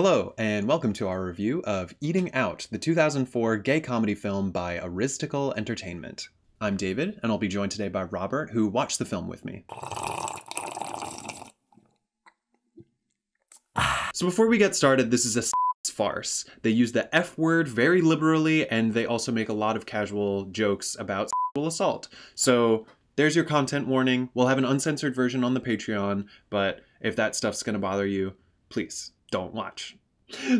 Hello, and welcome to our review of Eating Out, the 2004 gay comedy film by Ariztical Entertainment. I'm David, and I'll be joined today by Robert, who watched the film with me. So before we get started, this is a farce. They use the F word very liberally, and they also make a lot of casual jokes about sexual assault. So there's your content warning. We'll have an uncensored version on the Patreon, but if that stuff's gonna bother you, please don't watch.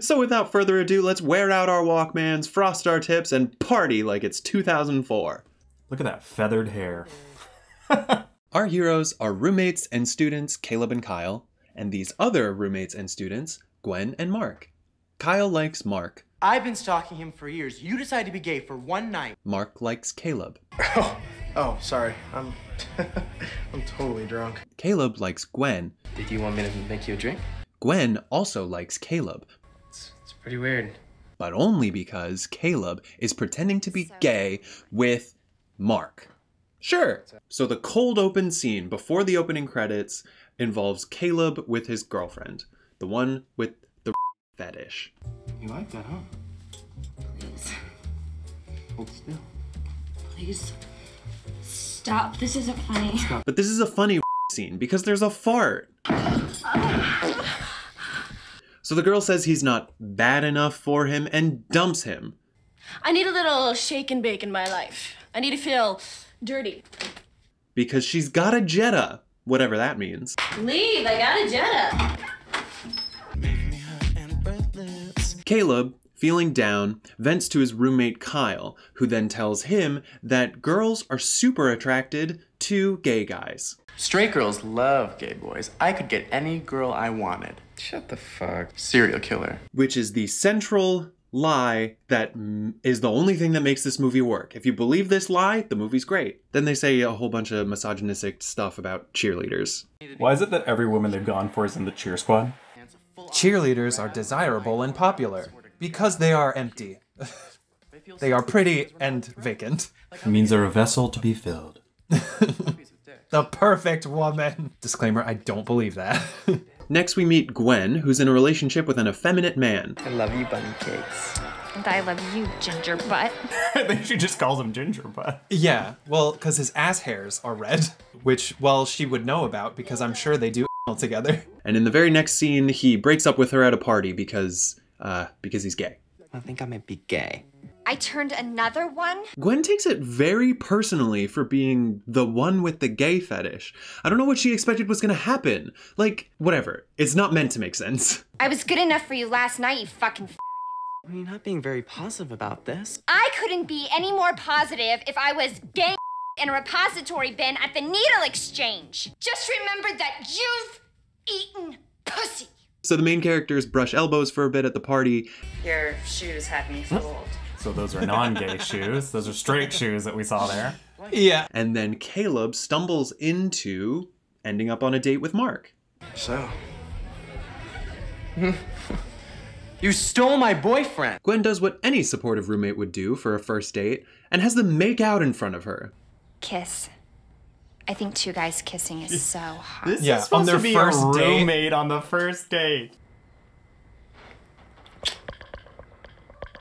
So without further ado, let's wear out our Walkmans, frost our tips, and party like it's 2004. Look at that feathered hair. Our heroes are roommates and students Caleb and Kyle, and these other roommates and students, Gwen and Mark. Kyle likes Mark. I've been stalking him for years. You decide to be gay for one night. Mark likes Caleb. Oh, oh, sorry. I'm, I'm totally drunk. Caleb likes Gwen. Did you want me to make you a drink? Gwen also likes Caleb, It's, it's pretty weird. but only because Caleb is pretending to be gay with Mark. Sure. So the cold open scene before the opening credits involves Caleb with his girlfriend, the one with the fetish. You like that, huh? Please, Hold still. please. Stop. This isn't funny. But this is a funny scene because there's a fart. Oh. So the girl says he's not bad enough for him and dumps him. I need a little shake and bake in my life. I need to feel dirty. because she's got a Jetta, whatever that means. Leave, I got a Jetta. Caleb, feeling down, vents to his roommate Kyle, who then tells him that girls are super attracted to gay guys. Straight girls love gay boys. I could get any girl I wanted. Shut the fuck. Serial killer. Which is the central lie that is the only thing that makes this movie work. If you believe this lie, the movie's great. Then they say a whole bunch of misogynistic stuff about cheerleaders. Why is it that every woman they've gone for is in the cheer squad? Cheerleaders are desirable and popular because they are empty. they are pretty and vacant. It means they're a vessel to be filled. The perfect woman. Disclaimer I don't believe that. Next, we meet Gwen, who's in a relationship with an effeminate man. I love you, bunny cakes. And I love you, ginger butt. I think she just calls him ginger butt. yeah, well, because his ass hairs are red, which, well, she would know about because I'm sure they do all together. And in the very next scene, he breaks up with her at a party because, uh, because he's gay. I think I might be gay. I turned another one. Gwen takes it very personally for being the one with the gay fetish. I don't know what she expected was gonna happen. Like, whatever. It's not meant to make sense. I was good enough for you last night, you fucking. F- I mean, you're not being very positive about this. I couldn't be any more positive if I was gay in a repository bin at the needle exchange. Just remember that you've eaten pussy. So the main characters brush elbows for a bit at the party, Your shoes had me fooled. So those are non-gay shoes. Those are straight shoes that we saw there. Yeah. and then Caleb stumbles into ending up on a date with Mark. So. you stole my boyfriend. Gwen does what any supportive roommate would do for a first date and has them make out in front of her. Kiss. I think two guys kissing is so hot. This Yeah, is supposed on their to be first a date. roommate on the first date.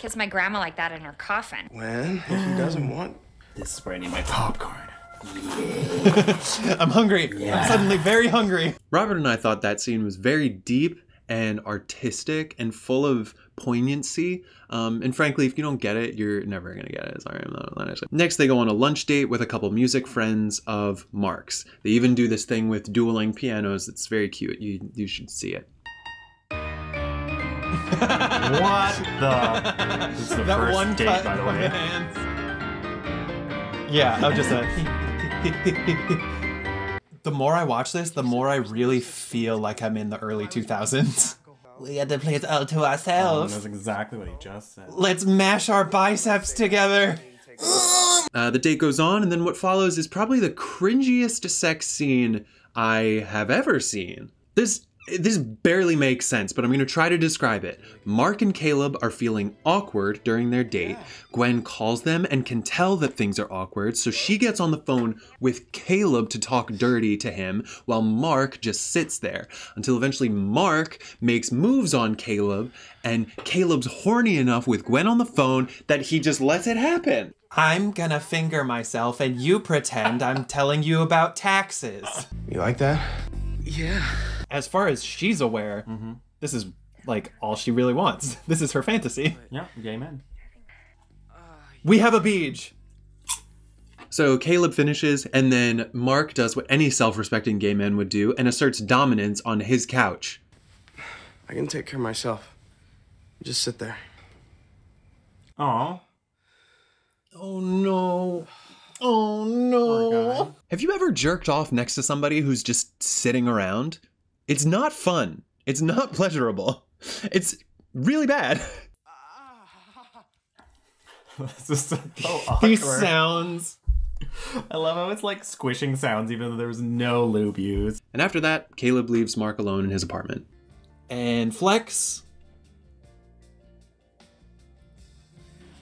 Kiss my grandma like that in her coffin. When? If he doesn't want. This is where I need my popcorn. I'm hungry. I'm suddenly very hungry. Robert and I thought that scene was very deep and artistic and full of poignancy. Um, and frankly, if you don't get it, you're never gonna get it. Sorry, I'm not that nice. Next, they go on a lunch date with a couple music friends of Mark's. They even do this thing with dueling pianos. It's very cute. You you should see it. What the? This is the that first one date, cut by the way. hands. Yeah, I'm just a. the more I watch this, the more I really feel like I'm in the early 2000s. We had to play it all to Um, ourselves. that's exactly what he just said. Let's mash our biceps together. Uh, the date goes on, and then what follows is probably the cringiest sex scene I have ever seen. This This barely makes sense, but I'm going to try to describe it. Mark and Caleb are feeling awkward during their date. Gwen calls them and can tell that things are awkward, so she gets on the phone with Caleb to talk dirty to him while Mark just sits there until eventually Mark makes moves on Caleb and Caleb's horny enough with Gwen on the phone that he just lets it happen. I'm gonna finger myself and you pretend I'm telling you about taxes. You like that? As far as she's aware, mm-hmm. this is like all she really wants. This is her fantasy. Yeah, gay men. We have a beach. So Caleb finishes, and then Mark does what any self respecting gay man would do and asserts dominance on his couch. I can take care of myself. Just sit there. Aw. Oh no. Oh no. Have you ever jerked off next to somebody who's just sitting around? It's not fun. It's not pleasurable. It's really bad. This is so These sounds. I love how it's like squishing sounds even though there's no lube used. And after that, Caleb leaves Mark alone in his apartment. And flex.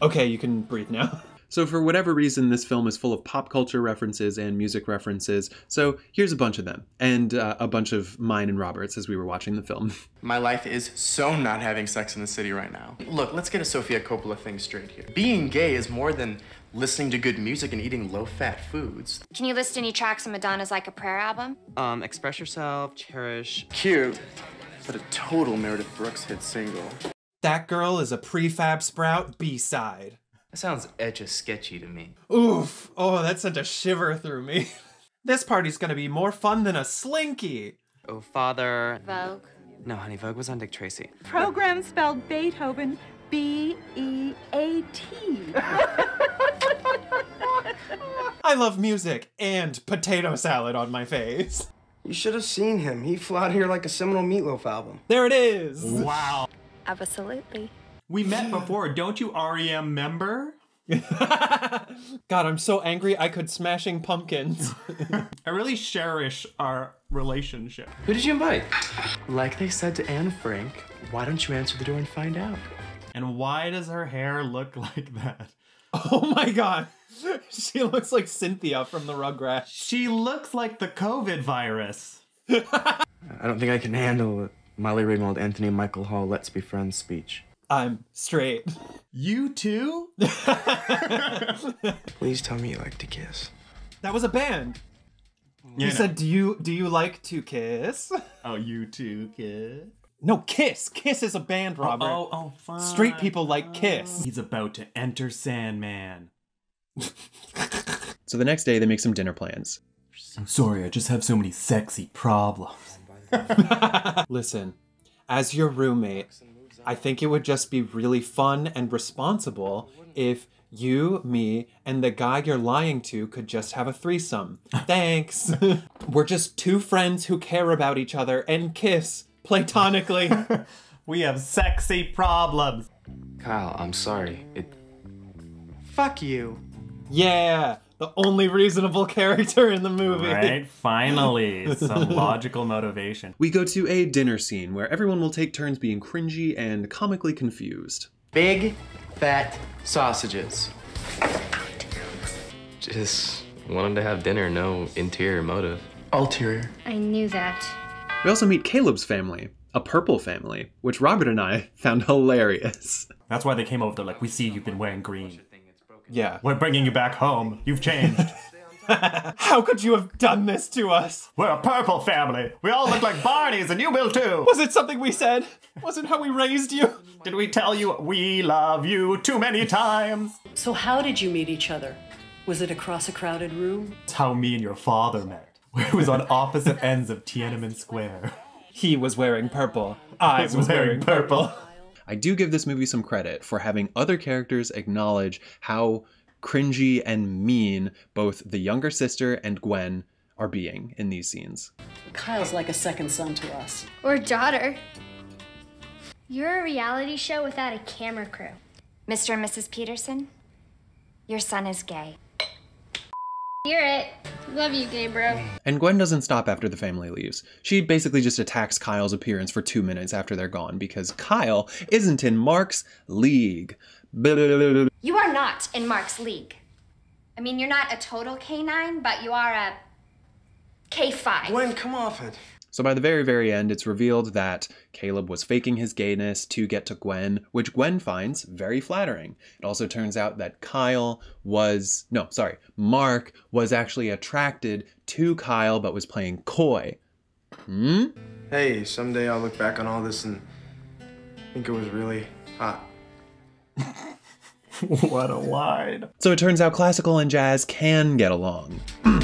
Okay, you can breathe now. So, for whatever reason, this film is full of pop culture references and music references. So, here's a bunch of them, and uh, a bunch of mine and Robert's as we were watching the film. My life is so not having sex in the city right now. Look, let's get a Sofia Coppola thing straight here. Being gay is more than listening to good music and eating low fat foods. Can you list any tracks on Madonna's Like a Prayer album? Um, express yourself, cherish. Cute, but a total Meredith Brooks hit single. That girl is a prefab sprout B side. That sounds etch a sketchy to me. Oof. Oh, that sent a shiver through me. this party's gonna be more fun than a slinky. Oh, father. Vogue. No, honey, Vogue was on Dick Tracy. Program spelled Beethoven B E A T. I love music and potato salad on my face. You should have seen him. He flew out here like a seminal Meatloaf album. There it is. Wow. Absolutely. We met before, don't you REM member? God, I'm so angry I could smashing pumpkins. I really cherish our relationship. Who did you invite? Like they said to Anne Frank, why don't you answer the door and find out? And why does her hair look like that? oh my god. She looks like Cynthia from the Rugrats. She looks like the COVID virus. I don't think I can handle Molly Ringwald, Anthony Michael Hall, Let's Be Friends speech. I'm straight. You too? Please tell me you like to kiss. That was a band. Yeah, He no. said, "Do you do you like to kiss?" Oh, you too, kiss. No, Kiss. Kiss is a band, oh, Robert. Oh, oh, fine. Straight people like Kiss. He's about to enter Sandman. So, the next day, they make some dinner plans. I'm sorry, I just have so many sexy problems. Listen, as your roommate, I think it would just be really fun and responsible if you, me, and the guy you're lying to could just have a threesome. Thanks. We're just two friends who care about each other and kiss platonically. We have sexy problems. Kyle, I'm sorry. It. Fuck you. yeah, the only reasonable character in the movie. Right? Finally, some logical motivation. We go to a dinner scene where everyone will take turns being cringy and comically confused. Big, fat sausages. Just wanted to have dinner, no interior motive. Ulterior. I knew that. We also meet Caleb's family, a purple family, which Robert and I found hilarious. That's why they came over. They're like, we see you've been wearing green. Yeah. We're bringing you back home. You've changed. How could you have done this to us? We're a purple family. We all look like Barneys, and you will too. Was it something we said? Was it how we raised you? Did we tell you we love you too many times? So, how did you meet each other? Was it across a crowded room? That's how me and your father met. It was on opposite ends of Tiananmen Square. He was wearing purple. I was, was wearing wearing purple. I do give this movie some credit for having other characters acknowledge how cringy and mean both the younger sister and Gwen are being in these scenes. Kyle's like a second son to us. Or daughter. You're a reality show without a camera crew. Mr. and Mrs. Peterson, your son is gay. Hear it. Love you, gay bro. And Gwen doesn't stop after the family leaves. She basically just attacks Kyle's appearance for two minutes after they're gone because Kyle isn't in Mark's league. You are not in Mark's league. I mean, you're not a total K9, but you are a K5. Gwen, come off it. So by the very, very end, it's revealed that Caleb was faking his gayness to get to Gwen, which Gwen finds very flattering. It also turns out that Kyle was, no, sorry, Mark was actually attracted to Kyle but was playing coy. Hmm? Hey, someday I'll look back on all this and think it was really hot. what a line. So it turns out classical and jazz can get along.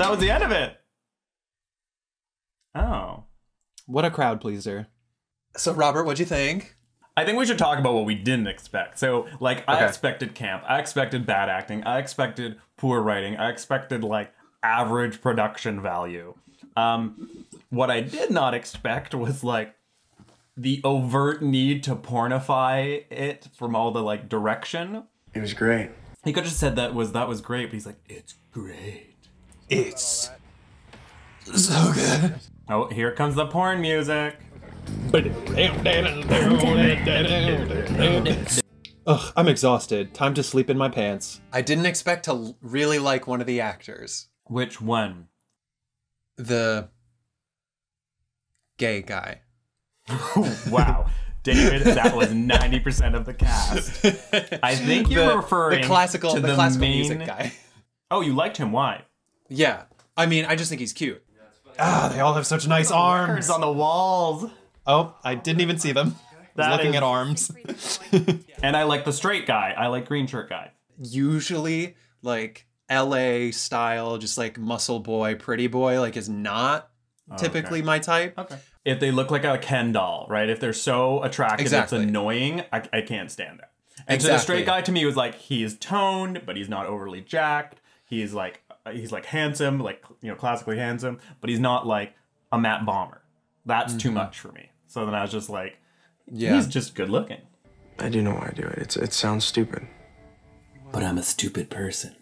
That was the end of it. Oh. What a crowd pleaser. So, Robert, what'd you think? I think we should talk about what we didn't expect. So, like, I expected camp. I expected bad acting. I expected poor writing. I expected, like, average production value. Um, what I did not expect was, like, the overt need to pornify it from all the, like, direction. It was great. He could have just said that was that was great, but he's like, it's great. It's so good. Oh, here comes the porn music. Ugh, I'm exhausted. Time to sleep in my pants. I didn't expect to really like one of the actors. Which one? The gay guy. wow. David, that was 90% of the cast. I think you're The- referring the classical, to the, the classical main- music guy. Oh, you liked him. Why? Yeah, I mean, I just think he's cute. Ah, they all have such nice arms. Records on the walls. Oh, I didn't even see them. I That looking is- at arms. And I like the straight guy. I like green shirt guy. Usually, like LA style, just like muscle boy, pretty boy, like is not typically my type. Okay. If they look like a Ken doll, right? If they're so attractive, Exactly. it's annoying. I, I can't stand that. And so the Exactly. straight guy to me was like he's toned, but he's not overly jacked. He's like he's like handsome, like you know, classically handsome, but he's not like a Matt Bomer. That's too much for me. So then I was just like, Mm-hmm. Yeah. he's just good looking. I do know why I do it. It's, it sounds stupid. But I'm a stupid person.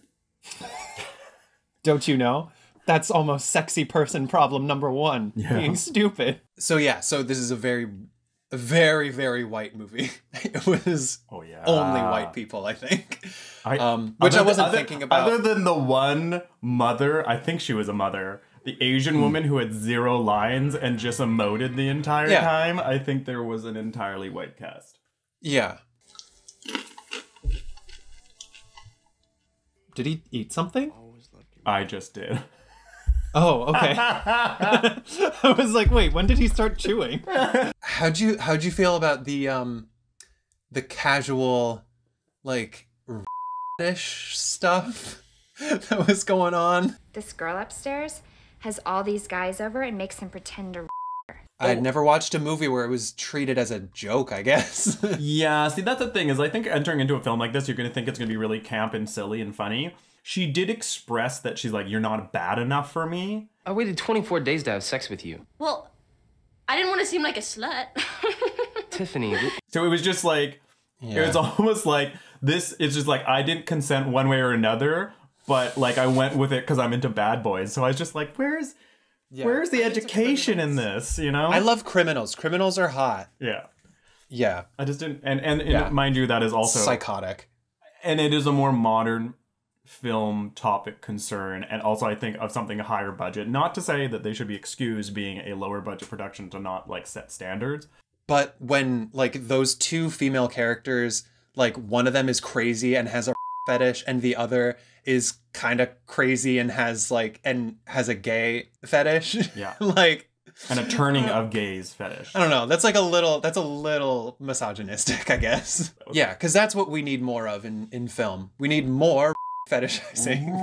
Don't you know? That's almost sexy person problem number one. Yeah. Being stupid. So yeah, so this is a very, a very, very white movie. it was Oh yeah. only white people, I think. I, Um, which I wasn't other- thinking about. Other than the one mother, I think she was a mother, the Asian Hmm. woman who had zero lines and just emoted the entire Yeah. time, I think there was an entirely white cast. yeah. Did he eat something? I just did. Oh, okay. I was like, wait, when did he start chewing? How'd you how'd you feel about the um the casual like ish stuff that was going on? This girl upstairs has all these guys over and makes them pretend to. I'd never watched a movie where it was treated as a joke, I guess. Yeah, see, that's the thing is, I think entering into a film like this, you're going to think it's going to be really camp and silly and funny. She did express that she's like, "You're not bad enough for me." I waited 24 days to have sex with you. Well, I didn't want to seem like a slut. Tiffany, So it was just like, it was almost like this. It's just like I didn't consent one way or another, but like I went with it because I'm into bad boys. So I was just like, "Where's, where's the education in this?" You know? I love criminals. Criminals are hot. Yeah. Yeah. I just didn't, and and, and Yeah. mind you, that is also Psychotic. and it is a more modern film topic concern and also i think of something a higher budget not to say that they should be excused being a lower budget production to not like set standards But when like those two female characters, like one of them is crazy and has a fetish and the other is kind of crazy and has like and has a gay fetish. Yeah. like and a turning uh, of gays fetish I don't know. That's like a little. That's a little misogynistic, I guess. Yeah, because that's what we need more of in in film. We need more fetishizing.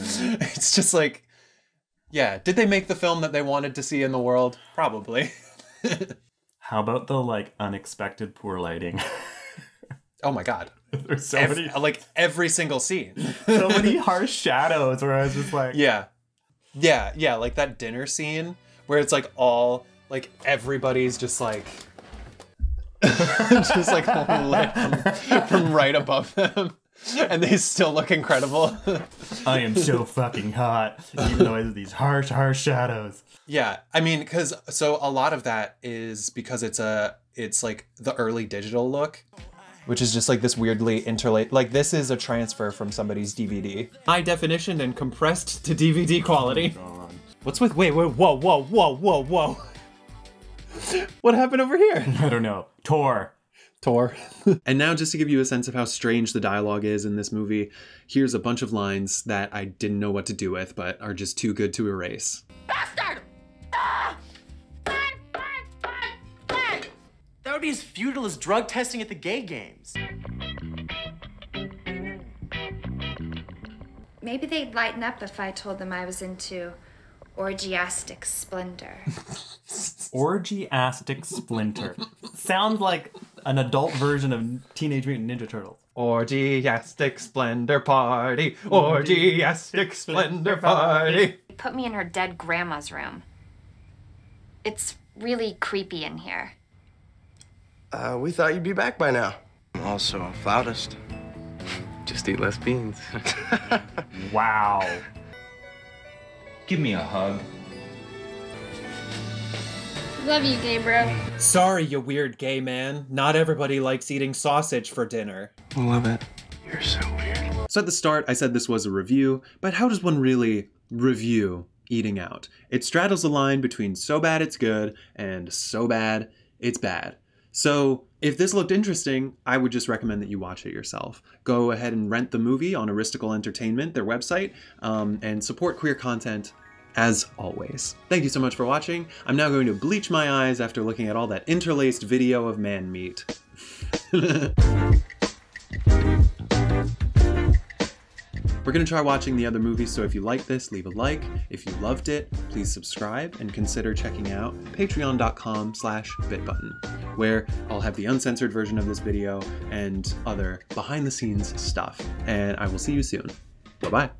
Mm. It's just like, yeah. Did they make the film that they wanted to see in the world? Probably. how about the like unexpected poor lighting Oh my god. there's so Ev- many uh, like every single scene. so many harsh shadows where i was just like Yeah. Yeah, yeah, like that dinner scene where it's like all like everybody's just like just like from, from right above them. and they still look incredible. I am so fucking hot, even though I have these harsh, harsh shadows. yeah, I mean, because so a lot of that is because it's a it's like the early digital look, which is just like this weirdly interlaced. Like this is a transfer from somebody's DVD, high definition and compressed to DVD quality. Oh What's with wait, wait, whoa, whoa, whoa, whoa, whoa? what happened over here? I don't know. Tor. Tor. And now, just to give you a sense of how strange the dialogue is in this movie, here's a bunch of lines that I didn't know what to do with, but are just too good to erase. Bastard! That would be as futile as drug testing at the gay games. Maybe they'd lighten up if I told them I was into orgiastic splendor. Orgiastic Splinter. Sounds like an adult version of Teenage Mutant Ninja Turtles. Orgiastic splendor party. Orgiastic splendor party. Put me in her dead grandma's room. It's really creepy in here. Uh, we thought you'd be back by now. I'm also a flautist. Just eat less beans. Wow. Give me a hug. Love you, gay bro. Sorry, you weird gay man. Not everybody likes eating sausage for dinner. Love it. You're so weird. So at the start, I said this was a review, but how does one really review eating out? It straddles the line between so bad it's good and so bad it's bad. So if this looked interesting, I would just recommend that you watch it yourself. Go ahead and rent the movie on Ariztical Entertainment, their website, um, and support queer content as always. Thank you so much for watching. I'm now going to bleach my eyes after looking at all that interlaced video of man meat. We're going to try watching the other movies, so if you like this, leave a like. If you loved it, please subscribe and consider checking out patreon.com slash bitbutton, where I'll have the uncensored version of this video and other behind-the-scenes stuff. And I will see you soon. Bye-bye.